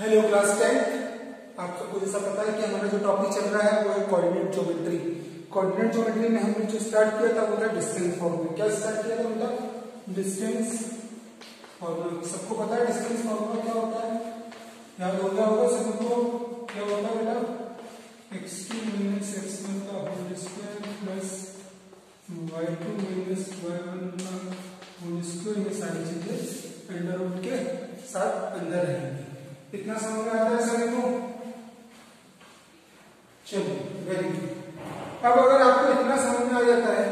Hello class tenth आप सबको जैसा पता है कि हमारा जो टॉपिक चल रहा है, वो है कोऑर्डिनेट ज्योमेट्री कोऑर्डिनेट ज्योमेट्री में हमने जो स्टार्ट किया था, वो था डिस्टेंस फॉर्मूला क्या स्टार्ट किया था मतलब डिस्टेंस फॉर्मूला सबको पता है डिस्टेंस फॉर्मूला क्या होता है? याद हो गया होगा सबको? क्या होता है बेटा? X two minus X one का whole square plus Y two minus Y one का होल स्क्वायर ये सारी चीज़ें अंडर रूट के साथ अंदर रहेंगी। कितना समझ में आता है सभी को चलिए वेरी गुड अब अगर आपको इतना समझ में आ जाता है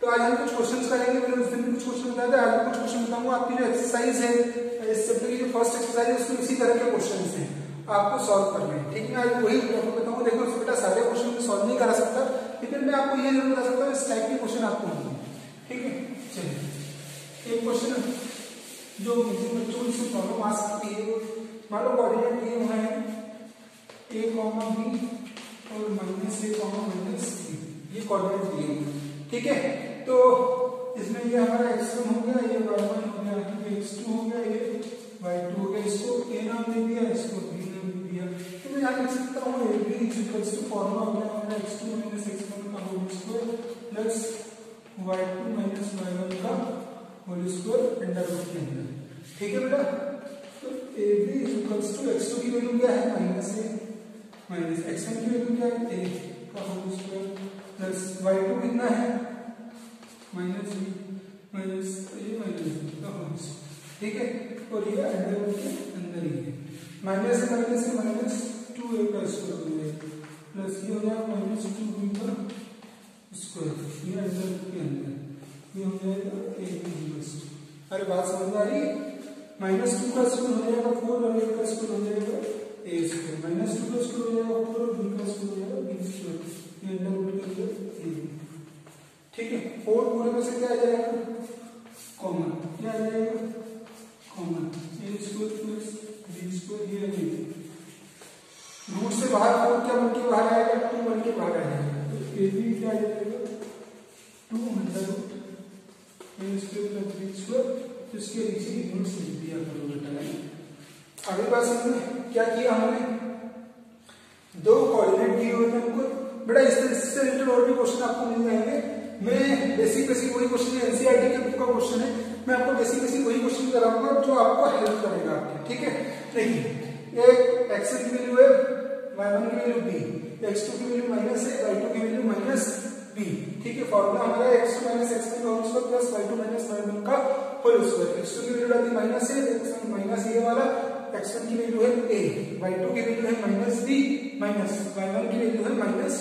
तो आज हम कुछ क्वेश्चन करेंगे मैंने उस दिन भी कुछ क्वेश्चन बताया था आज कुछ क्वेश्चन बताऊँगा। आपकी जो एक्सरसाइज है, इस चैप्टर की जो फ़र्स्ट एक्सरसाइज है, उसमें इसी तरह के क्वेश्चन हैं। आपको सॉल्व करने हैं। ठीक है आज वही टॉपिक बताऊँगा। देखो बेटा सारे क्वेश्चन में सॉल्व नहीं करा सकता। लेकिन मैं आपको ये ज़रूर बता सकता हूँ, इस टाइप के क्वेश्चन आपको होंगे। ठीक है? चलिए। एक क्वेश्चन जो बच्चों इसमें प्रॉब्लम आ मान लो कोऑर्डिनेट दिए हुए हैं ए कॉमा बी और minus A comma minus B ये कोऑर्डिनेट दिए हुए ठीक है? तो इसमें ये हमारा एक्स वन हो गया, ये वाई वन हो गया, ये एक्स टू हो गया, ये वाई टू हो गया। इसको ए नाम दे दिया, इसको बी नाम दे दिया। तो मैं यहाँ लिख सकता हूँ A B is equals to formula हो गया, हमारा X two minus X one का whole square plus Y two minus Y one का होल स्क्वायर अंडर रूट के अंदर। ठीक है बेटा? A is equals to X की वैल्यू क्या है? माइनस ए माइनस एक्स की वैल्यू क्या है? ए का होल स्क्वायर प्लस वाई कितना है? Minus B minus A minus B का होल स्क्वायर ठीक है? और ये अंडर रूट के अंदर ही है। माइनस से माइनस से माइनस टू का स्क्वायर हो जाएगा प्लस ये हो जाएगा माइनस टू का स्क्वायर ये अंडर रूट के अंदर। ये हो जाएगा ए बी अरे बात समझ आ रही है? माइनस टू का स्क्वायर हो जाएगा, फोर और एक का स्क्वायर हो जाएगा, ए स्क्वायर। माइनस टू का स्क्वायर हो जाएगा, फोर और बी का तो इसके नीचे यूनिट्स लिख दिया करो बेटा अगली बात समझ क्या किया हमने? दो कोऑर्डिनेट दिए हुए थे हमको। बेटा, इस इससे रिलेटेड और भी क्वेश्चन आपको मिल जाएँगे। मैं बेसिक बेसिक वही क्वेश्चन है एनसीईआरटी के बुक का क्वेश्चन है। मैं आपको बेसिक बेसिक वही क्वेश्चन कराऊँगा जो आपको हेल्प करेगा आपके, ठीक है? देखिए, एक एक्स की वैल्यू है वाई वन की वैल्यू बी एक्स टू की वैल्यू माइनस है वाई टू की वैल्यू माइनस बी ठीक है? फॉर्मूला हमारा एक्स टू माइनस एक्स का plus Y two minus Y one का होल स्क्वायर एक्स टू की वैल्यू डाली माइनस है एक्स वन माइनस ये वाला एक्स वन की वैल्यू है ए वाई टू की वैल्यू है minus B minus Y one की वैल्यू है माइनस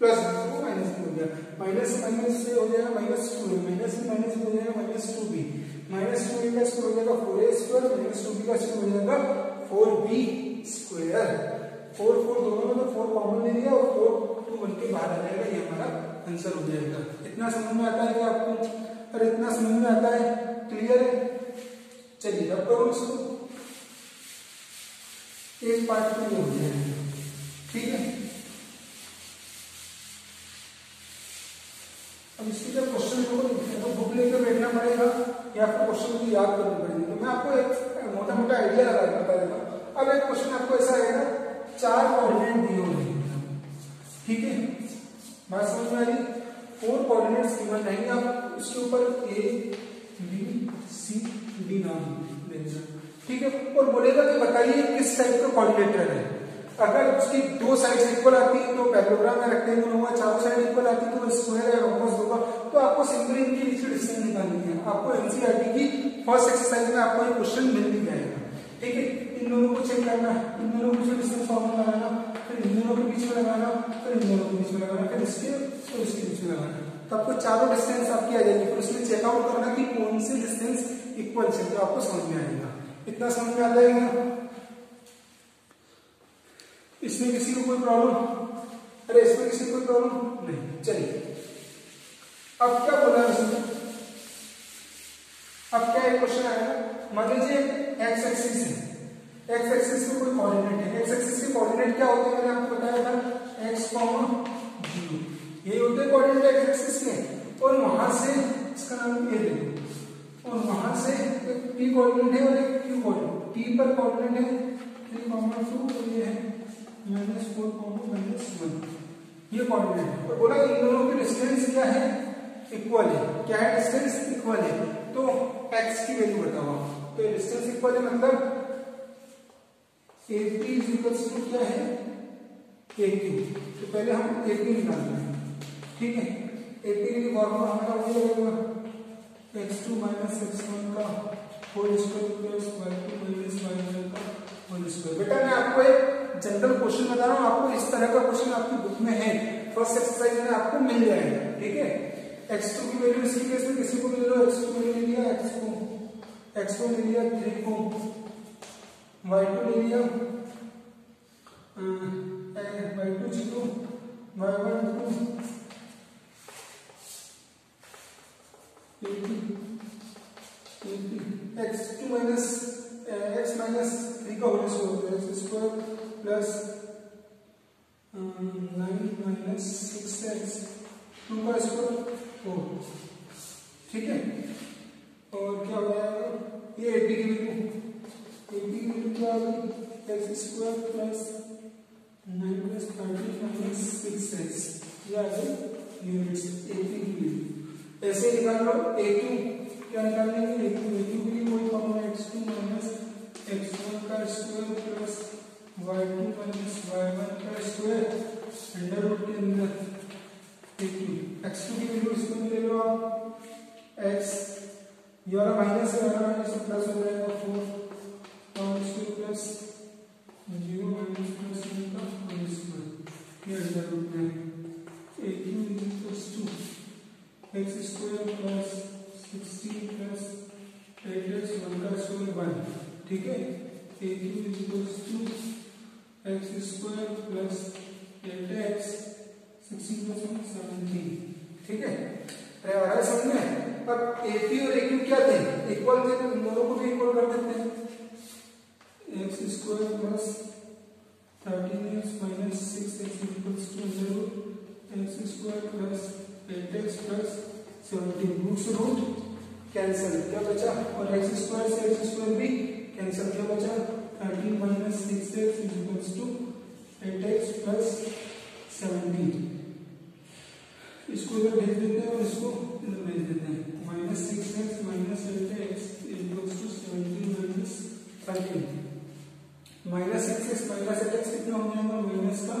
प्लस वो माइनस हो गया। माइनस माइनस से हो जाएगा minus two A minus minus हो जाएगा minus two B minus two A का स्क्वायर हो जाएगा four A square minus two B का स्क्वायर हो जाएगा four B square four four दोनों में तो फोर कॉमन ले लिया और फोर टू बन के बाहर आ जाएगा, ये हमारा आंसर हो जाएगा। इतना समझ में आता है आपको अब करो इसको एक पार्ट में हो जाएगा ठीक है? अब इसके जब क्वेश्चन को बुक लेकर बैठना पड़ेगा या फिर क्वेश्चन को याद करनी पड़ेगी। तो मैं आपको एक मोटा मोटा आइडिया लगा देता अब एक क्वेश्चन आपको ऐसा आएगा, चार कोऑर्डिनेट दिए हुए ठीक है? बात समझ में आ रही? फोर कोऑर्डिनेट्स गिवन रहेंगे आप। इसके ऊपर ए बी सी डी नाम। दे ठीक है? और बोलेगा कि बताइए किस टाइप का कोऑर्डिनेटर है। अगर उसकी दो साइड इक्वल आती है तो पैराग्राम में रेक्टेंगल होगा, चारों साइड इक्वल आती है तो स्क्वायर है रोमस होगा। तो आपको सिंपली इनके बीच में डिस्टेंस निकालनी है। आपको एनसीईआरटी की फ़र्स्ट एक्सरसाइज में आपको ये क्वेश्चन मिल भी जाएगा। ठीक है? इन दोनों को चेक करना। इन दोनों के डिस्टेंस फॉर्मूला लगाना। फिर इन दोनों के बीच में लगाना। फिर इन दोनों के बीच में लगाना। फिर इसके और इसके बीच में लगाना। तो आपको चारों डिस्टेंस आपकी आ जाएगी। फिर उसमें चेकआउट करना कि कौन सी डिस्टेंस इक्वल तो आपको समझ में आएगा। इतना समझ में आ जाएगा इसमें किसी को कोई प्रॉब्लम अरे, इसमें किसी को कोई प्रॉब्लम नहीं, चलिए। अब क्या बोला इसमें? अब क्या एक क्वेश्चन आएगा मान लीजिए एक्स एक्सिस है। एक्स एक्सिस में कोई कोऑर्डिनेट है। एक्स एक्सिस के कोऑर्डिनेट क्या होते हैं? मैंने आपको बताया था एक्स कॉमा ज़ीरो ये होते हैं कोऑर्डिनेट एक्स एक्सिस के। और वहाँ से इसका नाम ए दे और वहाँ से पी कोऑर्डिनेट है और एक क्यू कोऑर्डिनेट टी पर कोऑर्डिनेट है थ्री कॉमा टू और ये है minus four comma minus one ये कोऑर्डिनेट है। और बोला इन दोनों की डिस्टेंस क्या है? इक्वल है। क्या है डिस्टेंस इक्वल है। तो एक्स की वैल्यू बताओ तो डिस्टेंस इक्वल है मतलब ए पी इक्वल्स टू क्या है? ए क्यू तो पहले हम ए पी निकालते हैं। ठीक है? ए पी की फॉर्मूला हमारा हो जाएगा X two minus X one का whole square plus Y two minus Y one का होल स्क्वायर बेटा, मैं आपको एक जनरल क्वेश्चन बता रहा हूँ, आपको इस तरह का क्वेश्चन आपकी बुक में है। फ़र्स्ट एक्सरसाइज में आपको मिल जाएगा, ठीक है? एक्स टू की वैल्यू इसी केस में किसी को मिल लो? एक्स टू ले लिया एक्स को एक्स को ले लिया थ्री को वाई टू ले लिया Y zero. Y one two X two minus X minus three का whole square X square plus nine minus six X two का स्क्वायर फोर ठीक है? और क्या हो जाएगा ये एटी की वैल्यू एटी की वैल्यू क्या होगी X square plus nine plus thirty minus six X ये आ गई यूनिट्स एटी की वैल्यू ऐसे निकाल लो ए क्यू क्या निकाल लेंगे? ए क्यू ए क्यू के लिए वही formula X two minus X one का square plus Y two minus Y one का स्क्वायर अंडर रूट के अंदर ए क्यू एक्स टू की वैल्यू इसमें ले लो आप. एक्स ये वाला माइनस है वाला माइनस प्लस हो जाएगा फोर और इसके plus zero minus plus one का स्क्वायर ये अंडर रूट में A Q equals to X square plus sixteen plus eight X one का स्क्वायर वन ठीक है A Q equals to X square plus eight X sixteen plus one seventeen ठीक है आ रहा है समझ में अब ए पी और ए क्यू क्या थे इक्वल थे तो दोनों को भी इक्वल कर देते हैं X square plus thirteen X minus six X equals to root X square plus eight X plus seventeen root से रूट कैंसिल क्या बचा? और एक्स स्क्वायर से एक्स स्क्वायर भी कैंसिल क्या बचा? Thirteen minus six X is equals to eight X plus seventeen इसको इधर भेज देते हैं और इसको इधर भेज देते हैं। Minus six X minus eight X is equals to seventeen minus thirteen minus six X minus eight X कितना हो जाएगा? माइनस का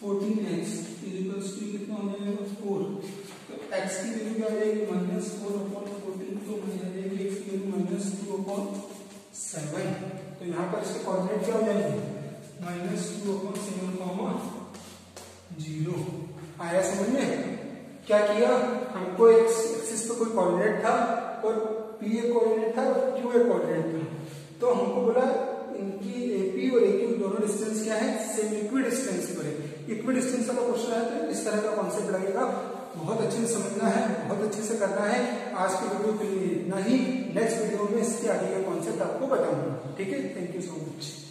fourteen X is equals to कितना हो जाएगा फोर तो एक्स की वैल्यू क्या आ जाएगी? माइनस फोर अपॉन फोर्टीन तो जाएगी एक्स की value minus two upon seven तो यहाँ पर इसके कोऑर्डिनेट क्या हो जाएँगे? Minus two upon seven comma zero आया समझ में? क्या किया? हमको एक एक्सिस पे कोई कोऑर्डिनेट था और पी ए कोऑर्डिनेट था और क्यू ए कोऑर्डिनेट था। तो हमको बोला इनकी एपी और ए दोनों डिस्टेंस क्या है? सेम इक्वी डिस्टेंस पर है। इक्वी डिस्टेंस का क्वेश्चन है तो इस तरह का कॉन्सेप्ट लगेगा। बहुत अच्छे से समझना है, बहुत अच्छे से करना है। आज के वीडियो के लिए इतना ही। नेक्स्ट वीडियो में इसके आगे का कॉन्सेप्ट आपको बताऊँगा। ठीक है? Thank you so much